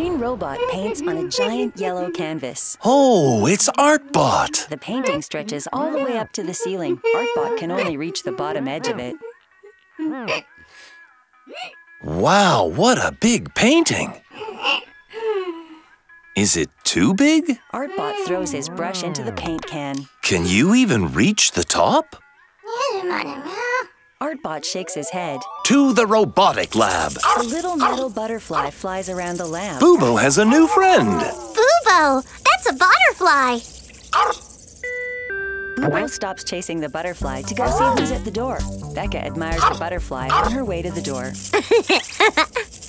green robot paints on a giant yellow canvas. Oh, it's Artbot. The painting stretches all the way up to the ceiling. Artbot can only reach the bottom edge of it. Wow, what a big painting. Is it too big? Artbot throws his brush into the paint can. Can you even reach the top? Artbot shakes his head. To the Robotik lab. A little metal butterfly flies around the lab. Bubo has a new friend. Bubo, that's a butterfly. Bubo stops chasing the butterfly to go see who's at the door. Beka admires the butterfly on her way to the door.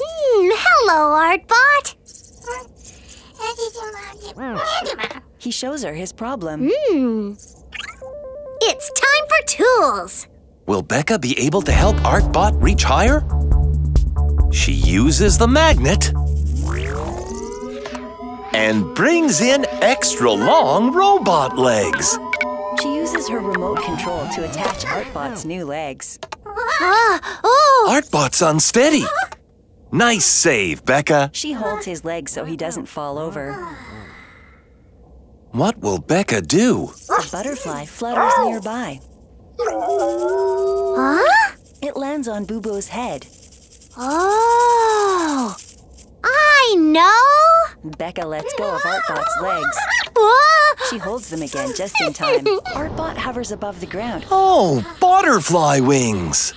Hmm, hello, Artbot. He shows her his problem. Hmm. It's time for tools. Will Beka be able to help Artbot reach higher? She uses the magnet and brings in extra long robot legs. She uses her remote control to attach Artbot's new legs. Ah, oh, Artbot's unsteady. Nice save, Beka. She holds his legs so he doesn't fall over. What will Beka do? A butterfly flutters nearby. Huh? It lands on Bubo's head. Oh, I know. Beka lets go of Artbot's legs. She holds them again just in time. Artbot hovers above the ground. Oh, butterfly wings.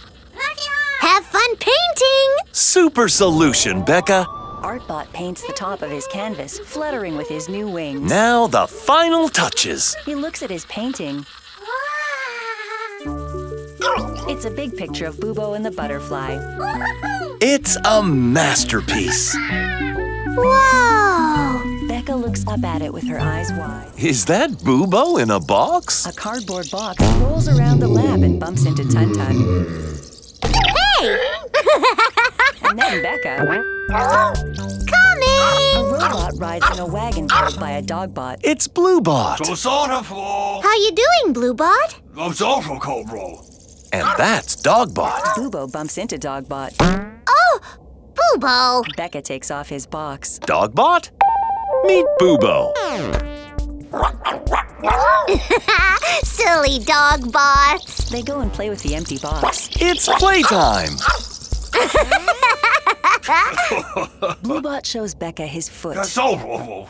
Have fun painting. Super solution, Beka. Artbot paints the top of his canvas, fluttering with his new wings. Now the final touches. He looks at his painting. It's a big picture of Bubo and the butterfly. It's a masterpiece. Whoa. Beka looks up at it with her eyes wide. Is that Bubo in a box? A cardboard box rolls around the lab and bumps into Tun Tun. Hey, And then Beka, Coming! a coming. robot rides in a wagon pulled by a dogbot. It's Bluebot. Dosarafo, How you doing, Bluebot? Obsarfo Cobra. And that's Dogbot. Bubo bumps into Dogbot. Oh, Bubo. Beka takes off his box. Dogbot? Meet Bubo. Silly dog bots. They go and play with the empty box. It's playtime. Bluebot shows Beka his foot. Dosarafo.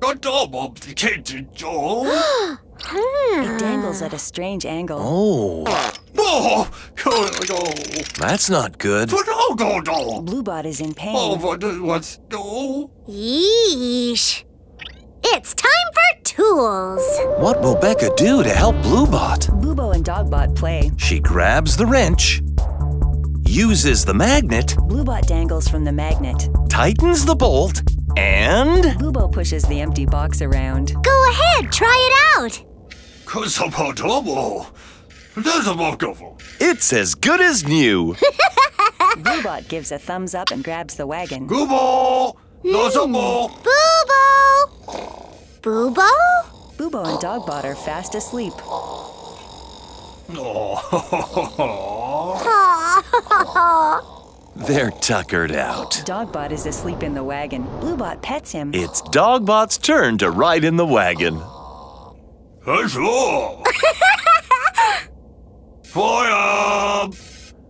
Godobob the kitchen Joe. It dangles at a strange angle. Oh, Oh, go, that's not good. go, go, go. Bluebot is in Oh, pain. what, what's, no? Yeesh. It's time for tools. What will Beka do to help Bluebot? Bubo and Dogbot play. She grabs the wrench, uses the magnet, Bluebot dangles from the magnet. tightens the bolt, and Bubo pushes the empty box around. Go ahead, try it out. Kusapotobo. There's a Mokovo. it's as good as new. Bluebot gives a thumbs up and grabs the wagon. Gubo. Dosabo. Bubo. Boobo? Bubo and Dogbot are fast asleep. Oh. They're tuckered out. Dogbot is asleep in the wagon. Bluebot pets him. It's Dogbot's turn to ride in the wagon. Hello. Fire. Um.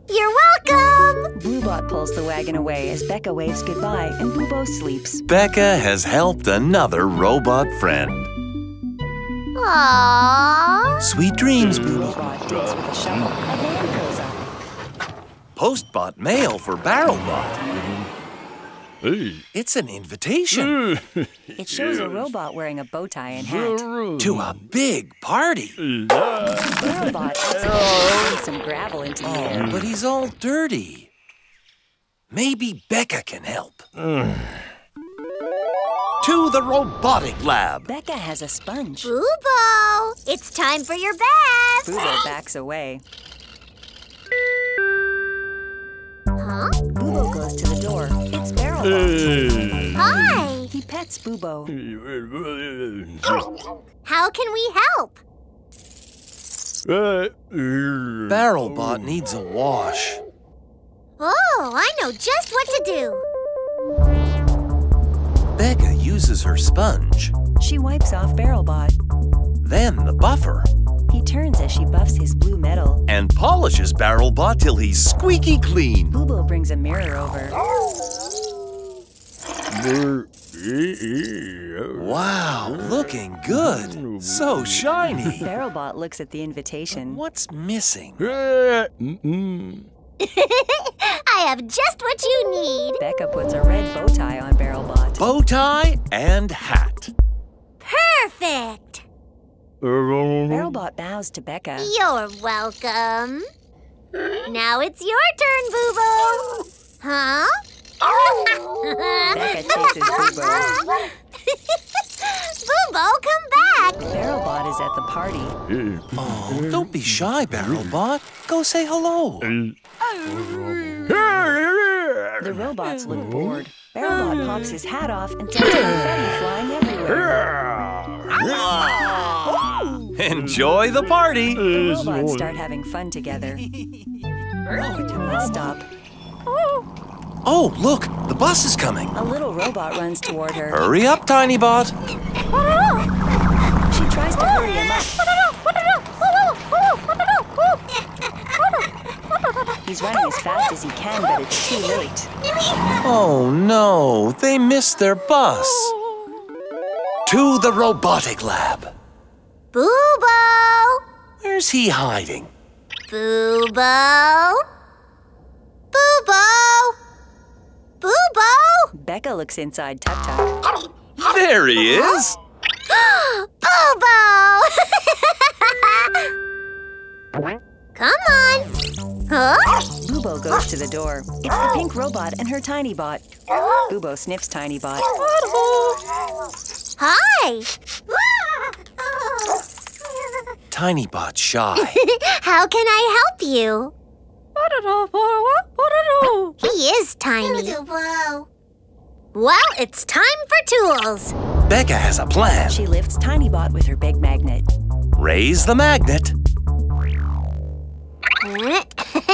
You're welcome. Bluebot pulls the wagon away as Beka waves goodbye and Bubo sleeps. Beka has helped another robot friend. Aww. Sweet dreams, Boo. Robot digs with a shovel. A van pulls up. Postbot mail for Barrelbot. Hey. It's an invitation It shows a robot wearing a bow tie and hat. to a big party. Barrelbot accidentally throws some gravel into the Oh, air. but he's all dirty. Maybe Beka can help. to the Robotik lab. Beka has a sponge. Bubo. It's time for your bath. Bubo backs away. Huh? Bubo goes to the door. It's Barrelbot. Hi. He pets Bubo. How can we help? Barrelbot needs a wash. Oh, I know just what to do. Beka uses her sponge. She wipes off Barrelbot. Then the buffer. He turns as she buffs his blue metal. And polishes Barrelbot till he's squeaky clean. Bubo brings a mirror over. Wow, looking good. So shiny. Barrelbot looks at the invitation. What's missing? I have just what you need. Beka puts a red bow tie on Barrelbot. Bow tie and hat. Perfect. Barrelbot bows to Beka. You're welcome. Now it's your turn, Boo-Boo. Huh? Beka chases Bubo. Boo-Boo, come back. Barrelbot is at the party. Oh, don't be shy, Barrelbot. Go say hello. The robots look bored. Barrelbot pops his hat off and sends confetti flying everywhere. Ah. Enjoy the party. The robots start having fun together. Over to bus stop. Oh. oh, look, the bus is coming. A little robot runs toward her. Hurry up, Tiny Bot. She tries to hurry him up. He's running as fast as he can, but it's too late. Oh no, they missed their bus. To the Robotik lab. Boo-Boo. Where's he hiding? Boo-Boo. Boo-Boo. Boo-Boo. Beka looks inside Tuk Tuk. There he is. Boo-Boo. Come on. Huh? Bubo goes to the door. It's the pink robot and her tiny bot. Bubo sniffs Tiny Bot. Hi. Tiny Bot shy. How can I help you? He is tiny. Well, it's time for tools. Beka has a plan. She lifts Tiny Bot with her big magnet. Raise the magnet.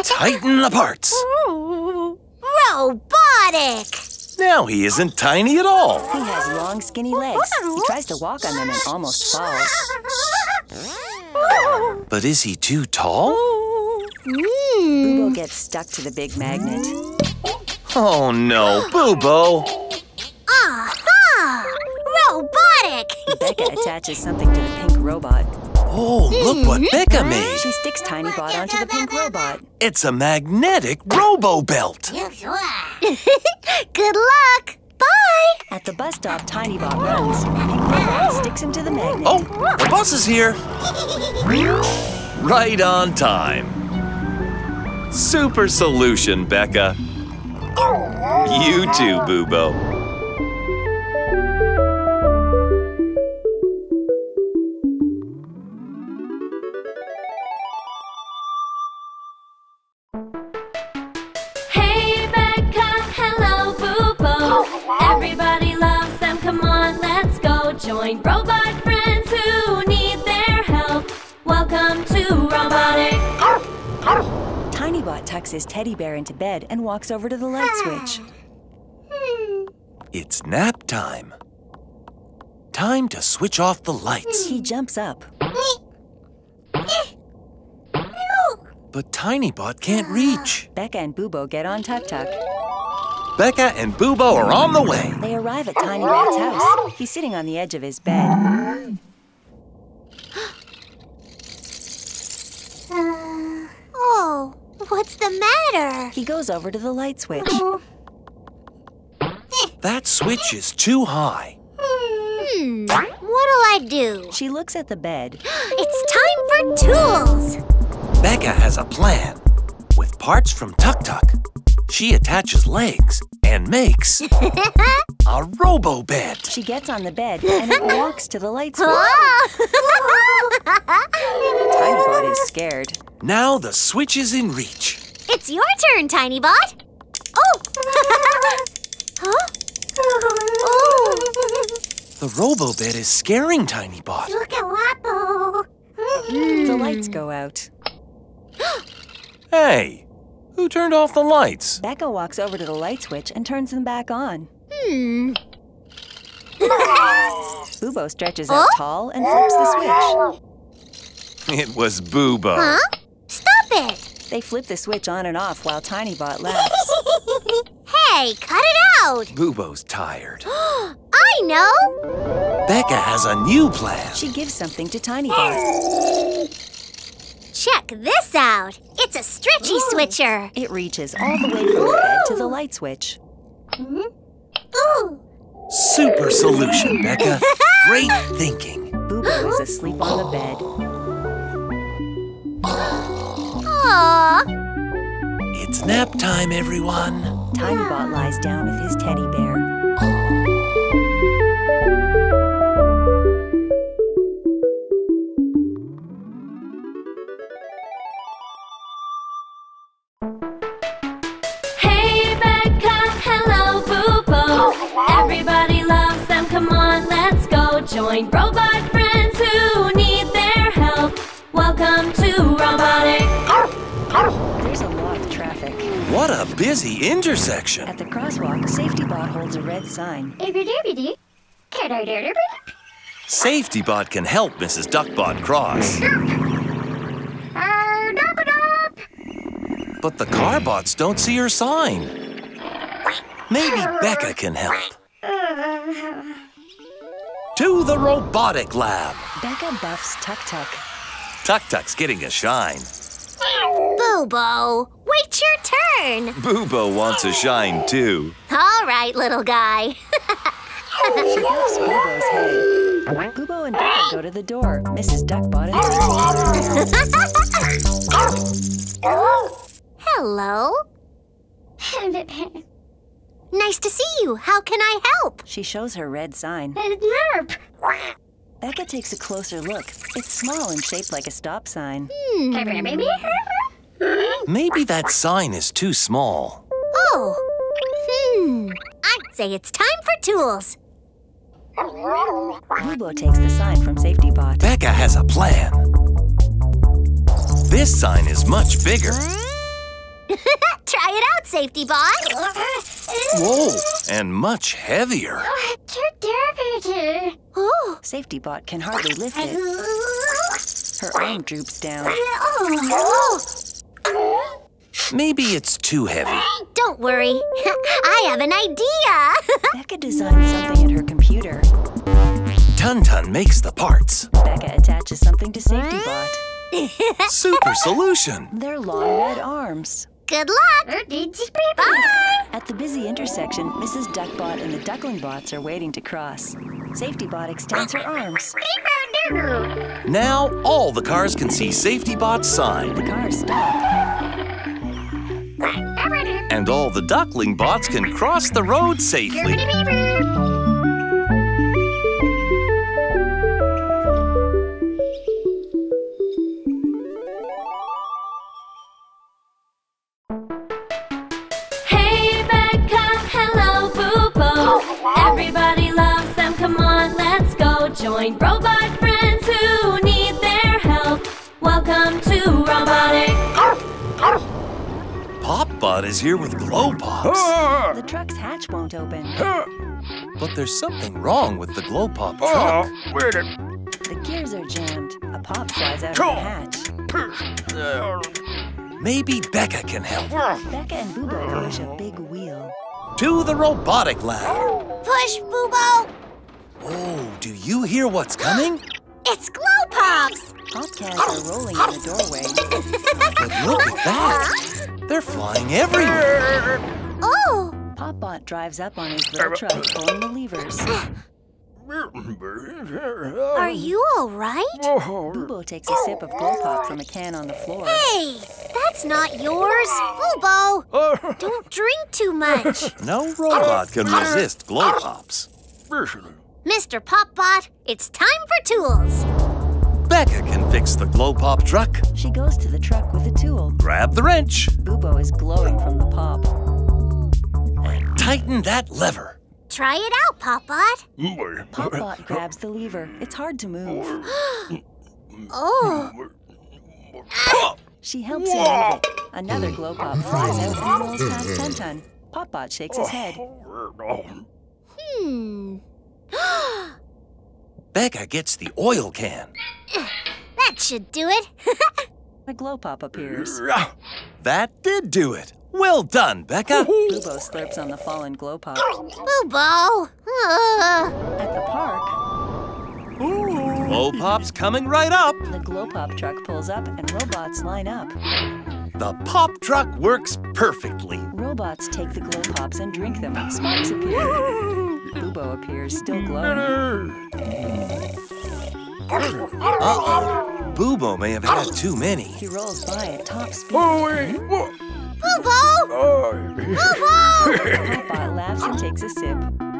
Tighten the parts. Robotik. Now he isn't tiny at all. He has long, skinny legs. He tries to walk on them and almost falls. But is he too tall? Hmm. Bubo gets stuck to the big magnet. Oh no, Bubo. Aha! Robotik. Beka attaches something to the pink robot. Oh, look what hmm. Beka made. She sticks Tiny Bot onto the pink robot. It's a magnetic robo belt. Good luck. Bye. At the bus stop, Tiny Bob runs. Pink sticks him to the magnet. Oh, the bus is here. Right on time. Super solution, Beka. You too, Bubo. Go. Join robot friends who need their help. Welcome to Robotik. Tiny Bot tucks his teddy bear into bed and walks over to the light ah. switch. Hmm. It's nap time. Time to switch off the lights. He jumps up. Eh. Eh. But Tinybot can't reach. Beka and Bubo get on Tuk Tuk. Beka and Bubo are on the way. They arrive at Tiny Bot's house. He's sitting on the edge of his bed. Oh, what's the matter? He goes over to the light switch. That switch is too high. Hmm, what'll I do? She looks at the bed. It's time for tools. Beka has a plan. With parts from Tuk Tuk, she attaches legs and makes a robo bed. She gets on the bed and it walks to the light switch. Tiny Bot is scared. Now the switch is in reach. it's your turn, Tiny Bot. Oh! huh? Oh! The robo bed is scaring Tinybot. Look at Wapo. The lights go out. Hey, who turned off the lights? Beka walks over to the light switch and turns them back on. Hmm. Bubo stretches out tall and flips the switch. It was Bubo. Huh? Stop it! They flip the switch on and off while Tinybot laughs. Hey, cut it out! Bubo's tired. I know! Beka has a new plan. She gives something to Tinybot. Check this out! It's a stretchy switcher! It reaches all the way from the bed to the light switch. Hmm? Ooh! Super solution, Beka. Great thinking. Bubo is asleep on the bed. Aww! It's nap time, everyone. Tinybot lies down with his teddy bear. Go. Robot friends who need their help. Welcome to Robotik. There's a lot of traffic. What a busy intersection. At the crosswalk, Safety Bot holds a red sign. Safety Bot can help Mrs. Duckbot cross. But the car bots don't see her sign. Maybe Beka can help. To the Robotik lab. Beka buffs Tuk Tuk. Tuk Tuk's getting a shine. Bubo, wait your turn! Bubo wants a shine too. All right, little guy. She buffs Bubo's head. Bubo and Beka go to the door. Mrs. Duck Duckbot and Hello. nice to see you. How can I help? She shows her red sign. Beka takes a closer look. It's small and shaped like a stop sign. Maybe that sign is too small. Oh. Hmm. I'd say it's time for tools. Bubo takes the sign from Safety Bot. Beka has a plan. This sign is much bigger. Try it out, safety bot. Whoa, and much heavier. Oh, oh. safety bot can hardly lift it. Her arm droops down. Oh. Maybe it's too heavy. Don't worry. I have an idea. Beka designs something at her computer. Tun Tun makes the parts. Beka attaches something to SafetyBot. Super solution. They're long red arms. Good luck. Bye. At the busy intersection, Mrs. Duckbot and the Duckling bots are waiting to cross. SafetyBot extends her arms. Now all the cars can see Safety Bot's The sign. cars stop. And all the duckling bots can cross the road safely. Popbot is here with glow pops. Ah! The truck's hatch won't open. But there's something wrong with the glow pop Oh, truck. wait it. The gears are jammed. A pop flies out of the hatch. Maybe Beka can help. Beka and Bubo push a big wheel. To the Robotik lab. Push, Bubo. Oh, do you hear what's coming? It's glow pops. Pop cans are rolling in the doorway. But look at that. They're flying everywhere. Oh. Popbot drives up on his little truck, pulling the levers. Are you all right? Bubo takes a sip of glow pop from a can on the floor. Hey, that's not yours. Bubo, don't drink too much. No robot can resist glow pops. Mr. Popbot, it's time for tools. Beka can fix the glow pop truck. She goes to the truck with a tool. Grab the wrench. Bubo is glowing from the pop. Tighten that lever. Try it out, Popbot. Popbot grabs the lever. It's hard to move. Oh, She helps him move it. Another glow pop flies out and rolls past Tun Tun. Popbot shakes his head. hmm. Beka gets the oil can. That should do it. A glow pop appears. That did do it. Well done, Beka. Bubo slurps on the fallen glow pop. Bubo. Uh, At the park, Glow Pop's coming right up. the glow pop truck pulls up and robots line up. The pop truck works perfectly. Robots take the glow pops and drink them. Sparks appear. Bubo appears, still glowing. Uh-oh. Bubo may have had too many. He rolls by at top speed. Oh, wait. Whoa. Bubo! Oh. Bubo! Popbot laughs and takes a sip.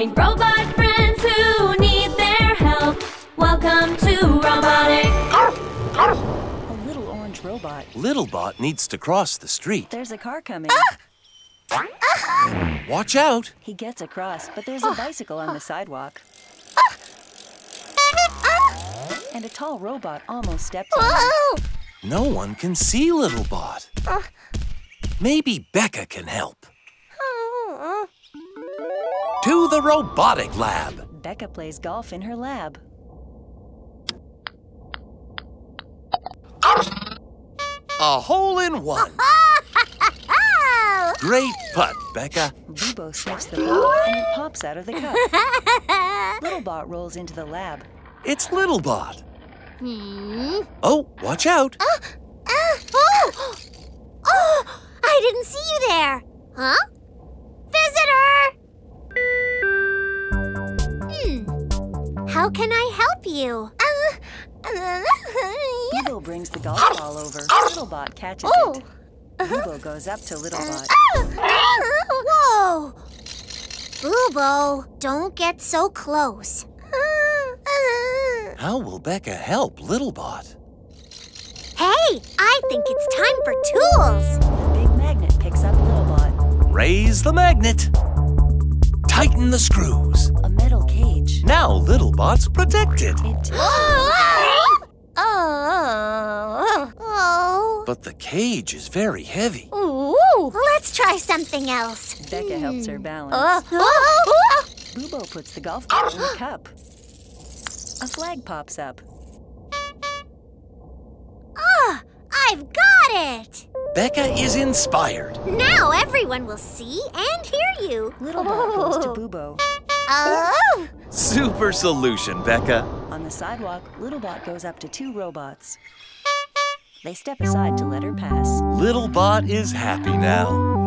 Go. Join robot friends who need their help. Welcome to Robotik. A little orange robot. Littlebot needs to cross the street. There's a car coming. Ah! Watch out. He gets across, but there's a bicycle on the sidewalk. And a tall robot almost steps on him. Whoa! No one can see Littlebot. Maybe Beka can help. Oh. To the Robotik lab. Beka plays golf in her lab. A hole in one. Great putt, Beka. Bubo sniffs the ball and it pops out of the cup. Littlebot rolls into the lab. It's Littlebot. Hmm? Oh, watch out. Ah! Oh! Oh! I didn't see you there. Huh? How can I help you? Uh, Bubo brings the golf ball over. Littlebot catches Oh. it. Bubo goes up to Littlebot. Whoa! Bubo, don't get so close. How will Beka help Littlebot? Hey, I think it's time for tools. The big magnet picks up Littlebot. Raise the magnet. Tighten the screws. A metal cage. Now Littlebot's protected. It Oh, oh, But the cage is very heavy. Ooh, let's try something else. Beka helps her balance. Uh, oh, Bubo puts the golf ball in the cup. A flag pops up. ah, I've got it. Beka is inspired. Now everyone will see and hear you. Littlebot goes to Bubo. Oh, Super solution, Beka. On the sidewalk, Littlebot goes up to two robots. They step aside to let her pass. Littlebot is happy now.